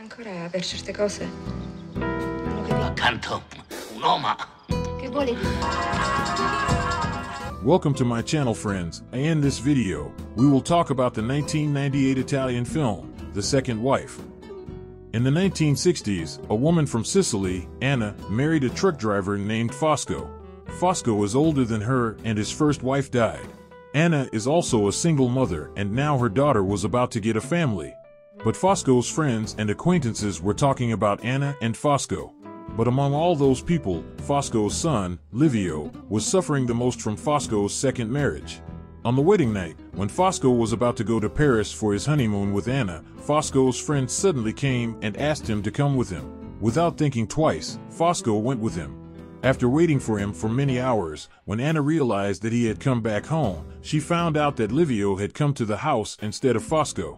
Ancora per certe cose. Non lo capisco. Accanto un uomo. Che vuole? Welcome to my channel friends, and in this video, we will talk about the 1998 Italian film, The Second Wife. In the 1960s, a woman from Sicily, Anna, married a truck driver named Fosco. Fosco is older than her and his first wife died. Anna is also a single mother and now her daughter was about to get a family. But Fosco's friends and acquaintances were talking about Anna and Fosco. But among all those people, Fosco's son, Livio, was suffering the most from Fosco's second marriage. On the wedding night, when Fosco was about to go to Paris for his honeymoon with Anna, Fosco's friend suddenly came and asked him to come with him. Without thinking twice, Fosco went with him. After waiting for him for many hours, when Anna realized that he had come back home, she found out that Livio had come to the house instead of Fosco.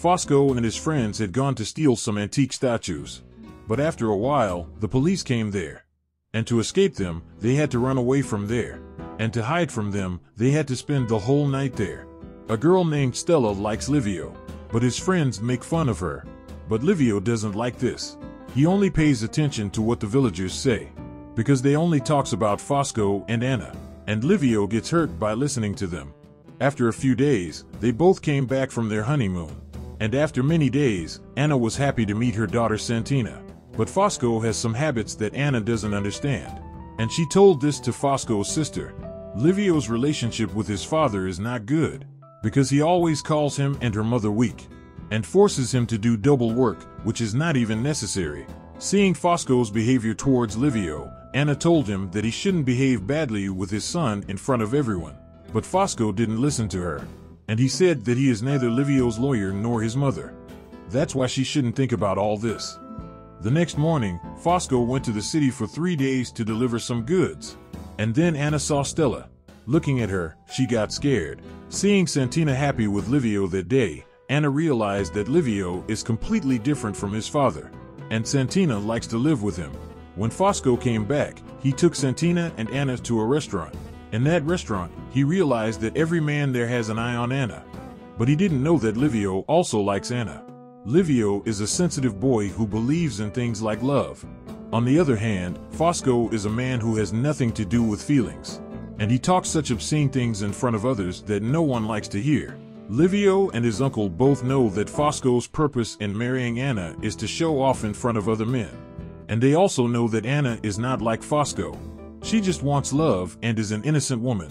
Fosco and his friends had gone to steal some antique statues. But after a while, the police came there. And to escape them, they had to run away from there. And to hide from them, they had to spend the whole night there. A girl named Stella likes Livio, but his friends make fun of her. But Livio doesn't like this. He only pays attention to what the villagers say because they only talks about Fosco and Anna, and Livio gets hurt by listening to them. After a few days, they both came back from their honeymoon, and after many days, Anna was happy to meet her daughter Santina. But Fosco has some habits that Anna doesn't understand, and she told this to Fosco's sister. Livio's relationship with his father is not good, because he always calls him and her mother weak, and forces him to do double work, which is not even necessary. Seeing Fosco's behavior towards Livio, Anna told him that he shouldn't behave badly with his son in front of everyone. But Fosco didn't listen to her, and he said that he is neither Livio's lawyer nor his mother. That's why she shouldn't think about all this. The next morning, Fosco went to the city for three days to deliver some goods. And then Anna saw Stella. Looking at her, she got scared. Seeing Santina happy with Livio that day, Anna realized that Livio is completely different from his father, and Santina likes to live with him. When Fosco came back, he took Santina and Anna to a restaurant. In that restaurant, he realized that every man there has an eye on Anna. But he didn't know that Livio also likes Anna. Livio is a sensitive boy who believes in things like love. On the other hand, Fosco is a man who has nothing to do with feelings. And he talks such obscene things in front of others that no one likes to hear. Livio and his uncle both know that Fosco's purpose in marrying Anna is to show off in front of other men. And they also know that Anna is not like Fosco. She just wants love and is an innocent woman.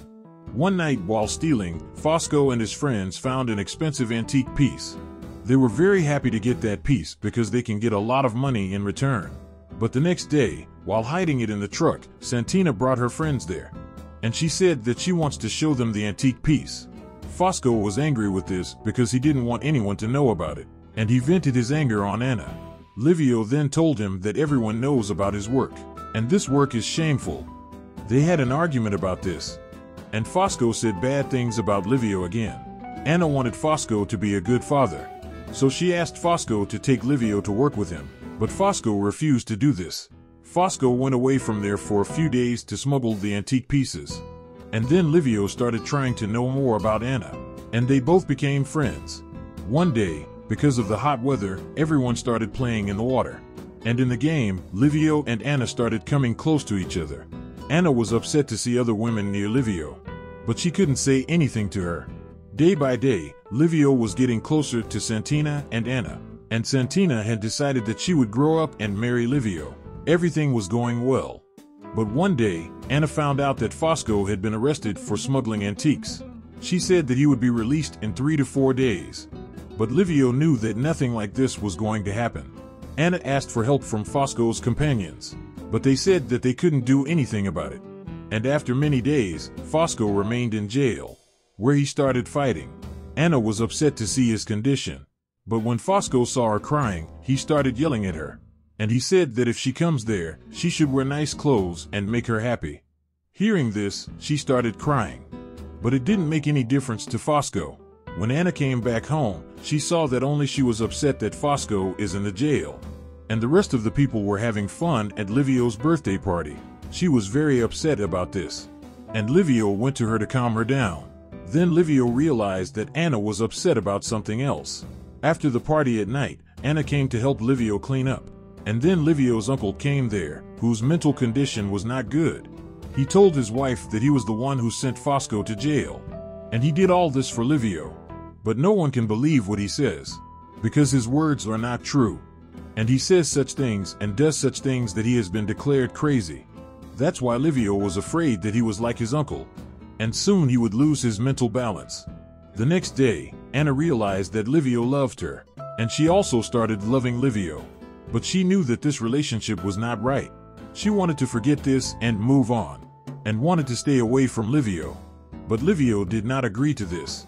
One night while stealing, Fosco and his friends found an expensive antique piece. They were very happy to get that piece because they can get a lot of money in return. But the next day, while hiding it in the truck, Santina brought her friends there. And she said that she wants to show them the antique piece. Fosco was angry with this because he didn't want anyone to know about it, and he vented his anger on Anna. Livio then told him that everyone knows about his work, and this work is shameful. They had an argument about this, and Fosco said bad things about Livio again. Anna wanted Fosco to be a good father, so she asked Fosco to take Livio to work with him, but Fosco refused to do this. Fosco went away from there for a few days to smuggle the antique pieces. And then Livio started trying to know more about Anna, and they both became friends. One day, because of the hot weather, everyone started playing in the water. And in the game, Livio and Anna started coming close to each other. Anna was upset to see other women near Livio, but she couldn't say anything to her. Day by day, Livio was getting closer to Santina and Anna, and Santina had decided that she would grow up and marry Livio. Everything was going well. But one day, Anna found out that Fosco had been arrested for smuggling antiques. She said that he would be released in three to four days, but Livio knew that nothing like this was going to happen. Anna asked for help from Fosco's companions, but they said that they couldn't do anything about it. And after many days, Fosco remained in jail, where he started fighting. Anna was upset to see his condition, but when Fosco saw her crying, he started yelling at her. And he said that if she comes there, she should wear nice clothes and make her happy. Hearing this, she started crying. But it didn't make any difference to Fosco. When Anna came back home, she saw that only she was upset that Fosco is in the jail. And the rest of the people were having fun at Livio's birthday party. She was very upset about this. And Livio went to her to calm her down. Then Livio realized that Anna was upset about something else. After the party at night, Anna came to help Livio clean up. And then Livio's uncle came there, whose mental condition was not good. He told his wife that he was the one who sent Fosco to jail. And he did all this for Livio. But no one can believe what he says, because his words are not true. And he says such things and does such things that he has been declared crazy. That's why Livio was afraid that he was like his uncle, and soon he would lose his mental balance. The next day, Anna realized that Livio loved her, and she also started loving Livio. But she knew that this relationship was not right. She wanted to forget this and move on, and wanted to stay away from Livio. But Livio did not agree to this.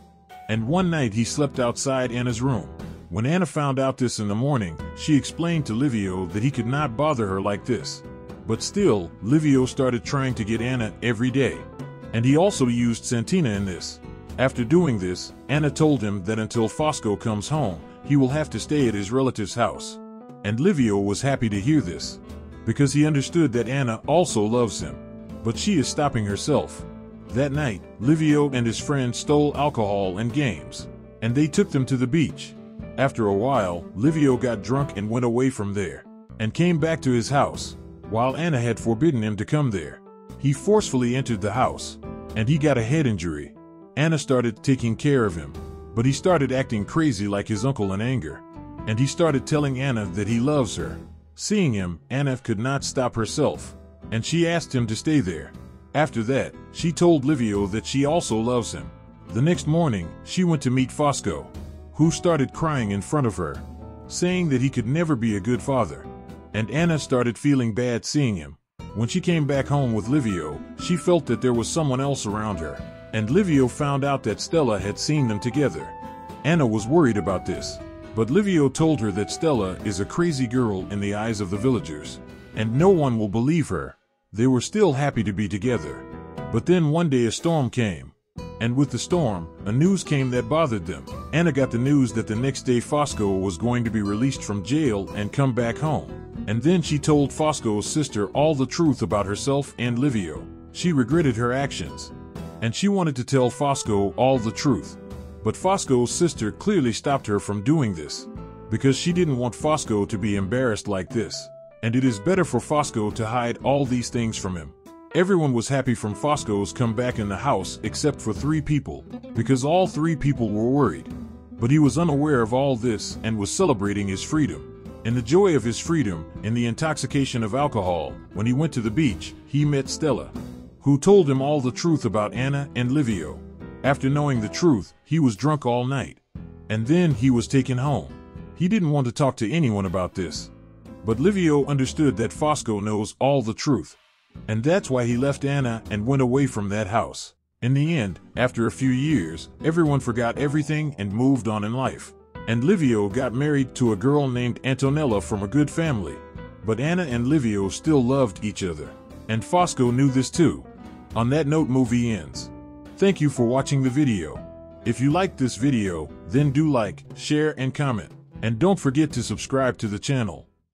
And one night he slept outside Anna's room. When Anna found out this in the morning, she explained to Livio that he could not bother her like this. But still, Livio started trying to get Anna every day. And he also used Santina in this. After doing this, Anna told him that until Fosco comes home, he will have to stay at his relative's house. And Livio was happy to hear this, because he understood that Anna also loves him. But she is stopping herself. That night, Livio and his friend stole alcohol and games, and they took them to the beach. After a while, Livio got drunk and went away from there, and came back to his house, while Anna had forbidden him to come there. He forcefully entered the house, and he got a head injury. Anna started taking care of him, but he started acting crazy like his uncle in anger, and he started telling Anna that he loves her. Seeing him, Anna could not stop herself, and she asked him to stay there. After that, she told Livio that she also loves him. The next morning, she went to meet Fosco, who started crying in front of her, saying that he could never be a good father. And Anna started feeling bad seeing him. When she came back home with Livio, she felt that there was someone else around her. And Livio found out that Stella had seen them together. Anna was worried about this. But Livio told her that Stella is a crazy girl in the eyes of the villagers. And no one will believe her. They were still happy to be together. But then one day a storm came. And with the storm, a news came that bothered them. Anna got the news that the next day Fosco was going to be released from jail and come back home. And then she told Fosco's sister all the truth about herself and Livio. She regretted her actions. And she wanted to tell Fosco all the truth. But Fosco's sister clearly stopped her from doing this. Because she didn't want Fosco to be embarrassed like this. And it is better for Fosco to hide all these things from him. Everyone was happy from Fosco's come back in the house except for three people, because all three people were worried. But he was unaware of all this and was celebrating his freedom. In the joy of his freedom, in the intoxication of alcohol, when he went to the beach, he met Stella, who told him all the truth about Anna and Livio. After knowing the truth, he was drunk all night. And then he was taken home. He didn't want to talk to anyone about this. But Livio understood that Fosco knows all the truth. And that's why he left Anna and went away from that house. In the end, after a few years, everyone forgot everything and moved on in life. And Livio got married to a girl named Antonella from a good family. But Anna and Livio still loved each other. And Fosco knew this too. On that note movie ends. Thank you for watching the video. If you liked this video, then do like, share and comment. And don't forget to subscribe to the channel.